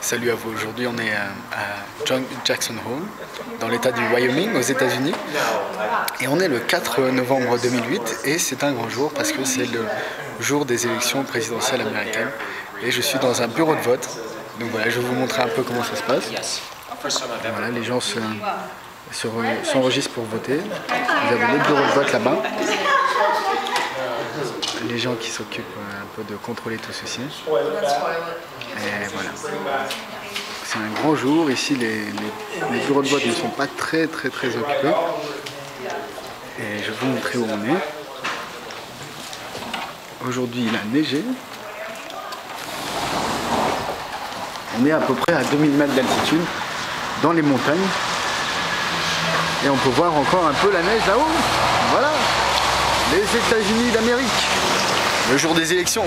Salut à vous, aujourd'hui on est à, à Jackson Hole, dans l'état du Wyoming aux États-Unis. Et on est le 4 novembre 2008 et c'est un grand jour parce que c'est le jour des élections présidentielles américaines. Et je suis dans un bureau de vote. Donc voilà, je vais vous montrer un peu comment ça se passe. Voilà, les gens s'enregistrent pour voter. Vous avez le bureau de vote là-bas. Gens qui s'occupent euh, un peu de contrôler tout ceci. Et voilà. C'est un grand jour. Ici, les, bureaux de vote ne sont pas très très très occupés. Et je vais vous montrer où on est. Aujourd'hui, il a neigé. On est à peu près à 2000 mètres d'altitude dans les montagnes. Et on peut voir encore un peu la neige là-haut. Voilà, les États-Unis d'Amérique, le jour des élections.